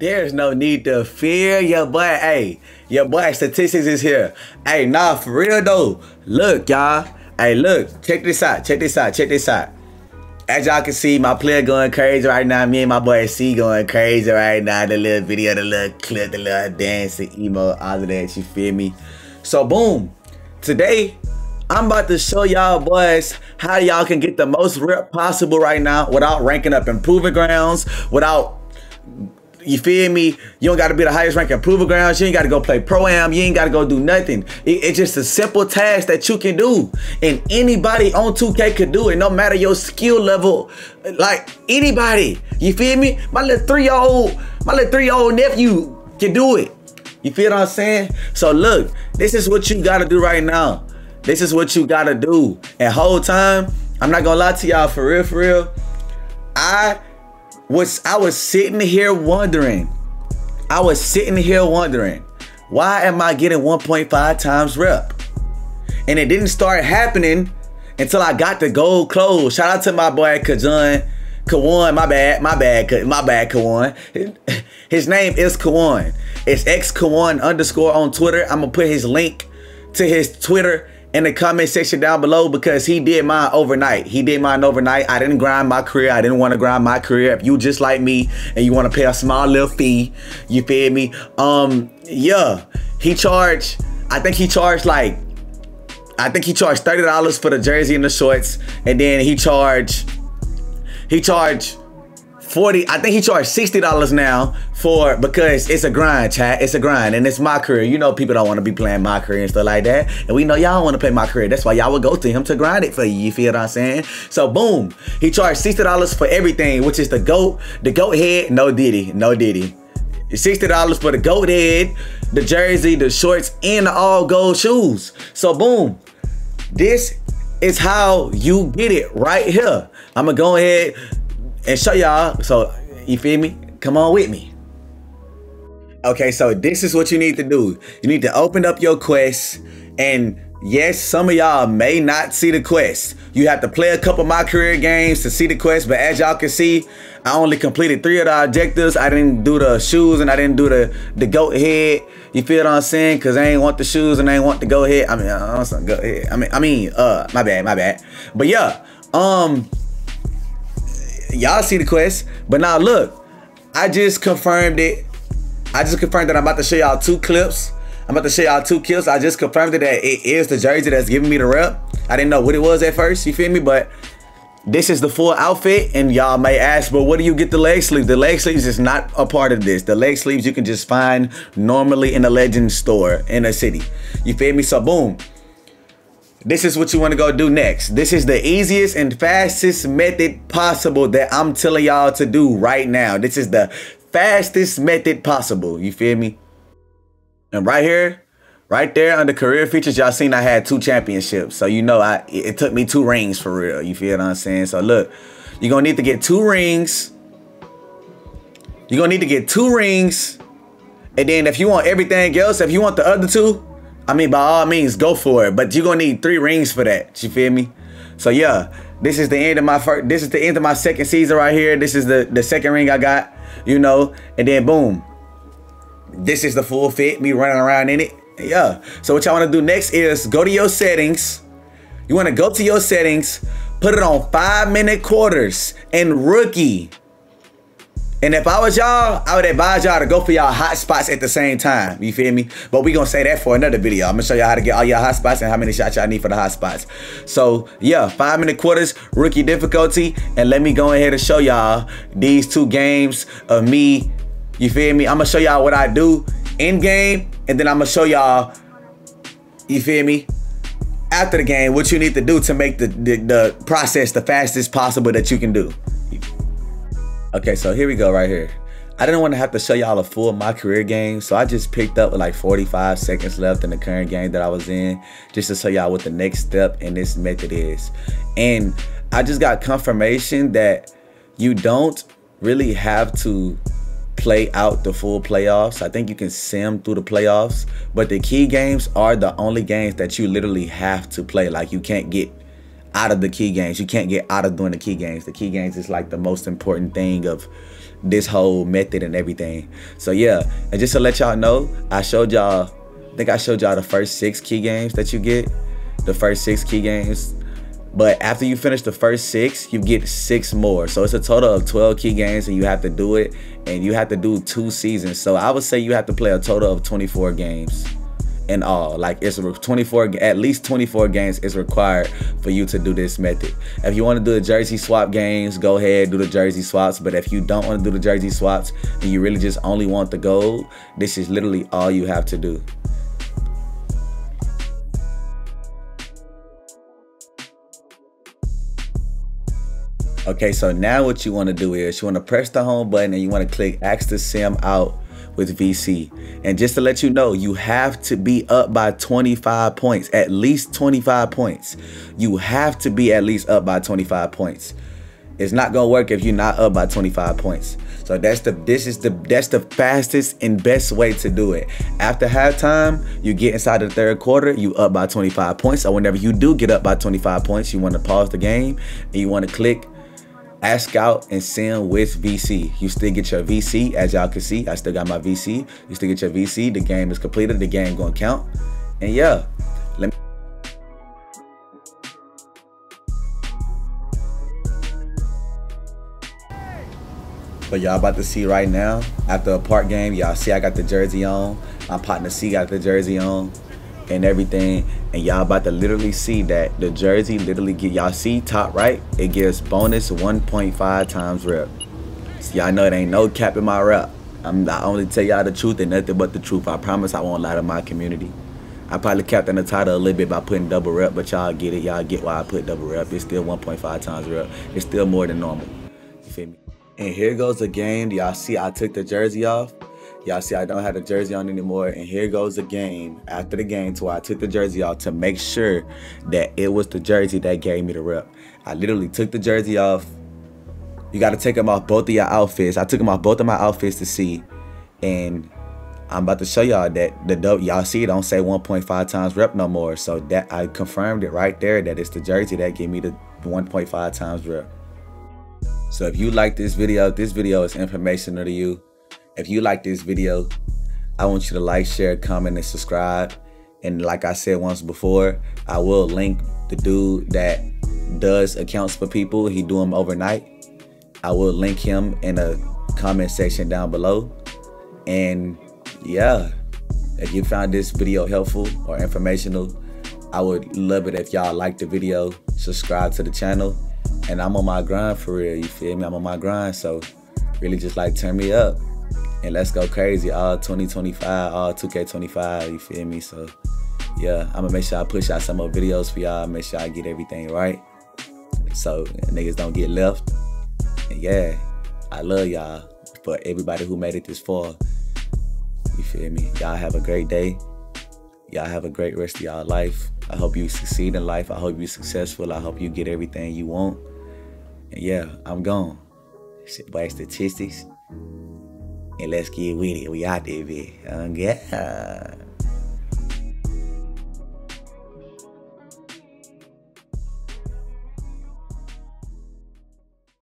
There's no need to fear your boy. Hey, your boy Stahtistics is here. Hey, nah, for real though. Look, y'all. Hey, look. Check this out. Check this out. Check this out. As y'all can see, my player going crazy right now. Me and my boy C going crazy right now. The little video, the little clip, the little dance, the emo, all of that. You feel me? So boom. Today, I'm about to show y'all boys how y'all can get the most rep possible right now without ranking up in Proving Grounds, without you feel me? You don't got to be the highest rank in Proving Grounds. You ain't got to go play Pro Am. You ain't got to go do nothing. It, it's just a simple task that you can do. And anybody on 2K could do it, no matter your skill level. Like anybody. You feel me? My little three-year-old, my little three-year-old nephew can do it. You feel what I'm saying? So look, this is what you got to do right now. This is what you got to do. And whole time, I'm not going to lie to y'all for real, for real. I was I was sitting here wondering. I was sitting here wondering, why am I getting 1.5 times rep? And it didn't start happening until I got the gold clothes. Shout out to my boy Kajan. Cajuan, my bad, my bad, my bad, Cajuan. His name is Cajuan. It's X Cajuan underscore on Twitter. I'm gonna put his link to his Twitter in the comment section down below because he did mine overnight. He did mine overnight. I didn't grind my career. I didn't want to grind my career. If you just like me and you want to pay a small little fee, you feel me? Um, yeah, he charged, I think he charged like, I think he charged $30 for the jersey and the shorts. And then he charged, he charged 40 i think he charged 60 dollars now for because it's a grind chat. It's a grind and it's my career. You know people don't want to be playing my career and stuff like that. And we know y'all want to play my career. That's why y'all would go to him to grind it for you you feel what i'm saying? So boom. He charged 60 dollars for everything which is the goat the goat head no diddy no diddy. $60 for the goat head the jersey the shorts and the all gold shoes. So boom. This is how you get it right here. I'm gonna go ahead and show y'all. So you feel me? Come on with me. Okay, so this is what you need to do. You need to open up your quest and yes, some of y'all may not see the quest. You have to play a couple of my career games to see the quest, but as y'all can see, I only completed three of the objectives. I didn't do the shoes and I didn't do the, the goat head. You feel what I'm saying? Cause I ain't want the shoes and I ain't want the goat head. I mean, I want goat head. I mean, I mean, uh, my bad, my bad. But yeah, um, y'all see the quest. But now look, I just confirmed it. I just confirmed that I'm about to show y'all two clips. I'm about to show y'all two kills. I just confirmed that it is the jersey that's giving me the rep. I didn't know what it was at first, you feel me? But this is the full outfit and y'all may ask, but what do you get the leg sleeves? The leg sleeves is not a part of this. The leg sleeves you can just find normally in a legend store in a city. You feel me? So boom, this is what you want to go do next. This is the easiest and fastest method possible that I'm telling y'all to do right now. This is the fastest method possible. You feel me? And right here, right there under career features, y'all seen I had two championships. So you know I it took me two rings for real. You feel what I'm saying? So look, you're gonna need to get two rings. You're gonna need to get two rings. And then if you want everything else, if you want the other two, I mean, by all means, go for it. But you're gonna need three rings for that. You feel me? So yeah, this is the end of my first. This is the end of my second season right here. This is the the second ring I got. You know, and then boom, this is the full fit. Me running around in it. Yeah. So what y'all want to do next is go to your settings. You want to go to your settings, put it on five minute quarters and rookie. And if I was y'all, I would advise y'all to go for y'all hot spots at the same time. You feel me? But we gonna say that for another video. I'm gonna show y'all how to get all your hot spots and how many shots y'all need for the hot spots. So yeah, five minute quarters, rookie difficulty. And let me go ahead and show y'all these two games of me. You feel me? I'm gonna show y'all what I do in game. And then I'm gonna show y'all, you feel me? After the game, what you need to do to make the, the, the process the fastest possible that you can do. Okay, so here we go right here. I didn't want to have to show y'all a full my career game, so I just picked up with like 45 seconds left in the current game that I was in, just to show y'all what the next step in this method is. And I just got confirmation that you don't really have to play out the full playoffs. I think you can sim through the playoffs, but the key games are the only games that you literally have to play. Like you can't get out of the key games. You can't get out of doing the key games. The key games is like the most important thing of this whole method and everything. So yeah, and just to let y'all know, I showed y'all, I think I showed y'all the first six key games that you get, the first six key games. But after you finish the first six, you get six more. So it's a total of 12 key games and you have to do it. And you have to do two seasons. So I would say you have to play a total of 24 games in all. Like it's 24, at least 24 games is required for you to do this method. If you want to do the jersey swap games, go ahead, do the jersey swaps. But if you don't want to do the jersey swaps and you really just only want the gold, this is literally all you have to do. Okay, so now what you want to do is you want to press the home button and you want to click Ask the Sim out with VC. And just to let you know, you have to be up by 25 points, at least 25 points. You have to be at least up by 25 points. It's not gonna work if you're not up by 25 points. So that's the this is the that's the fastest and best way to do it. After halftime, you get inside the third quarter, you up by 25 points. So whenever you do get up by 25 points, you want to pause the game and you want to click ask out and send with VC. You still get your VC, as y'all can see. I still got my VC. You still get your VC. The game is completed. The game gonna count. And yeah, let me. But y'all about to see right now, after a part game, y'all see I got the jersey on. My partner C got the jersey on and everything and y'all about to literally see that the jersey literally get y'all see top right it gives bonus 1.5 times rep so y'all know it ain't no cap in my rep i'm not only tell y'all the truth and nothing but the truth i promise i won't lie to my community I probably capped in the title a little bit by putting double rep, but y'all get it. Y'all get why I put double rep. It's still 1.5 times rep. It's still more than normal. You feel me? And here goes the game. Y'all see I took the jersey off. Y'all see I don't have the jersey on anymore. And here goes the game after the game to where I took the jersey off to make sure that it was the jersey that gave me the rep. I literally took the jersey off. You got to take them off both of your outfits. I took them off both of my outfits to see. And I'm about to show y'all that the y'all see it don't say 1.5 times rep no more. So that I confirmed it right there that it's the jersey that gave me the 1.5 times rep. So if you like this video, this video is informational to you. If you like this video, I want you to like, share, comment, and subscribe. And like I said once before, I will link the dude that does accounts for people. He do them overnight. I will link him in a comment section down below. And yeah, if you found this video helpful or informational, I would love it if y'all like the video, subscribe to the channel. And I'm on my grind for real, you feel me? I'm on my grind, so really just like turn me up and let's go crazy all 2025, all 2K25, you feel me? So yeah, I'm gonna make sure I push out some more videos for y'all, make sure I get everything right. So niggas don't get left. And yeah, I love y'all for everybody who made it this far. You feel me? Y'all have a great day. Y'all have a great rest of y'all life. I hope you succeed in life. I hope you're successful. I hope you get everything you want. And yeah, I'm gone. By Stahtistics and let's get with it. We out there, bitch. Um, yeah.